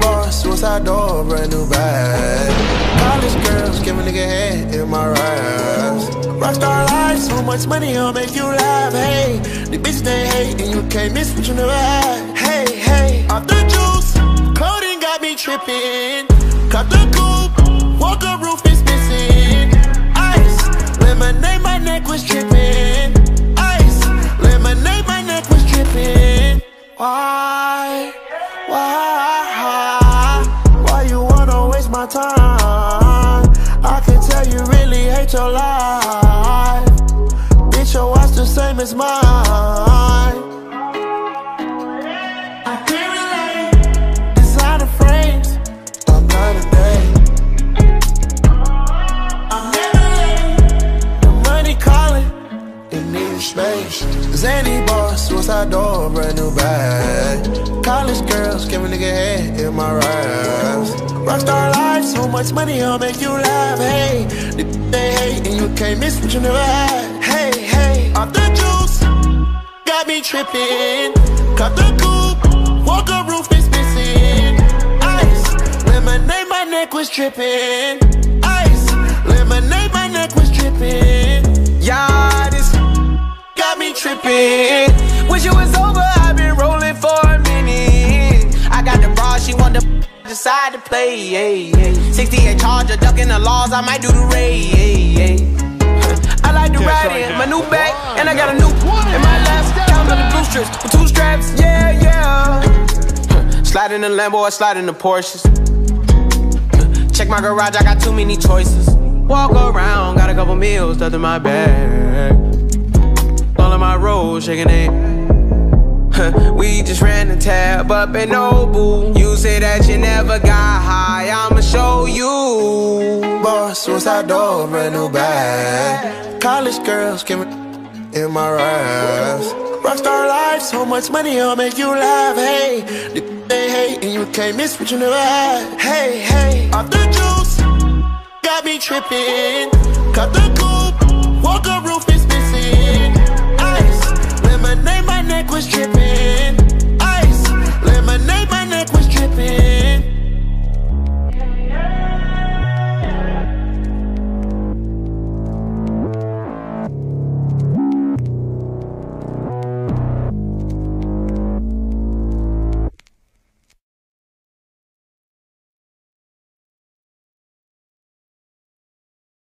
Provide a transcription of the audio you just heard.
boss, suicide door, brand new bag. College girls, give a nigga head in my raps. Rockstar life, so much money, I'll make you laugh. Hey, the bitch they hate, and you can't miss what you never had. Hey, hey, off the juice, codeine got me tripping. Cut the coupe, walker roof is missing. Ice, lemonade, my neck was dripping. Ice, lemonade, my neck was dripping. Why, why, time? I can tell you really hate your life. Bitch, your watch the same as mine. I can't relate. Designer frames, I'm not a day. I'm never late. The money calling, it needs space. Zany boss, suicide door, brand new bag. College girls, give a nigga head in my raps. Rockstar so much money, I'll make you laugh. Hey, the they hate, and you can't miss what you never had. Hey, hey, off the juice, got me tripping. Cut the coupe, walker roof is missing. Ice, lemonade, my neck was dripping. Ice, lemonade, my neck was dripping. Yeah, this Got me tripping. wish it was over. I've been rolling for a minute. I got the bra, she want the decide to play. Yeah, yeah. 68 charger, ducking the laws. I might do the raid. Yeah, yeah. I like to ride in my new bag, and I got a new in my last count of the blue strips with two straps. Yeah, yeah. Slide in the Lambo, I slide in the Porsches. Check my garage, I got too many choices. Walk around, got a couple meals stuffed in my bag. All of my rolls shaking it. We just ran the tab up in Nobu. You say that you never got high, I'ma show you. Boss, suicide door, brand new bag. College girls, give me in my raps. Rockstar life, so much money, I'll make you laugh. Hey, the they hate, and you can't miss what you never had. Hey, hey, off the juice, got me tripping. Cut the